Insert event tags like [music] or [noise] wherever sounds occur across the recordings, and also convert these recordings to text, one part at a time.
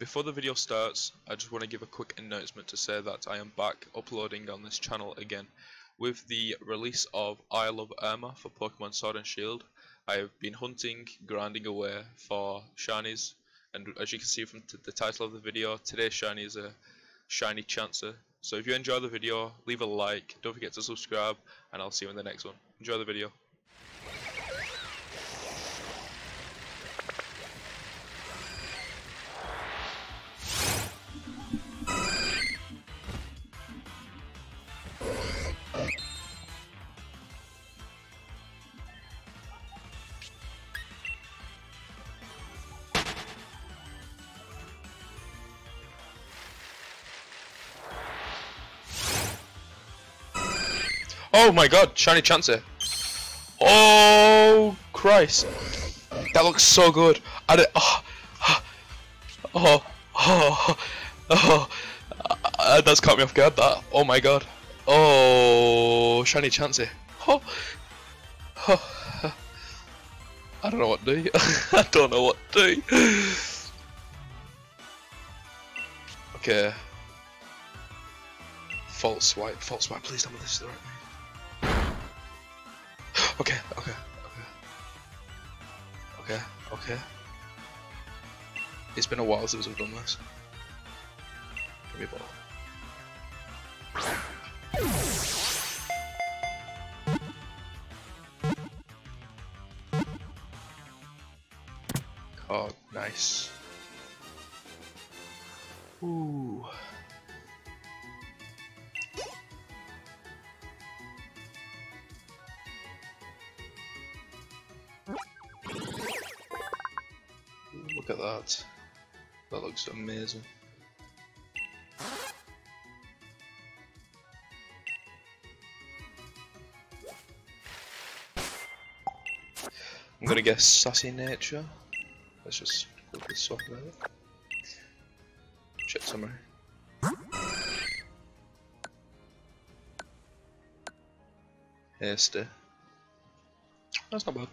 Before the video starts, I just want to give a quick announcement to say that I am back uploading on this channel again. With the release of Isle of Armor for Pokemon Sword and Shield, I have been hunting, grinding away for shinies, and as you can see from the title of the video, today's shiny is a shiny Chansey. So if you enjoy the video, leave a like, don't forget to subscribe, and I'll see you in the next one. Enjoy the video. Oh my god, shiny Chansey. Oh Christ. That looks so good. I did, oh, [sighs] oh, [sighs] oh, [sighs] oh, uh, that's caught me off guard that. Oh my god. Oh, shiny Chansey. Oh, oh. I don't know what to do. [laughs] I don't know what to do. Okay. False swipe, false swipe, please tell me this is the right. Okay, okay, okay. Okay, okay. It's been a while since we've done this. Give me a ball. Oh, nice. Ooh. At that. That looks amazing. I'm gonna guess sassy nature. Let's just quickly swap it out. Check summary. Hasty. That's not bad.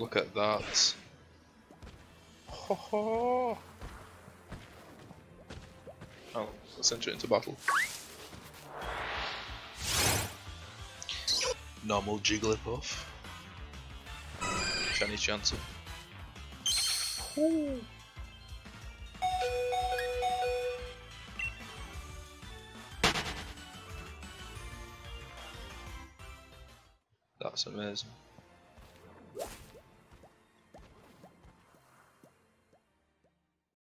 Look at that. Ho ho. Oh, let's enter into battle. Normal Jigglypuff. Shiny Chansey. Ooh. That's amazing.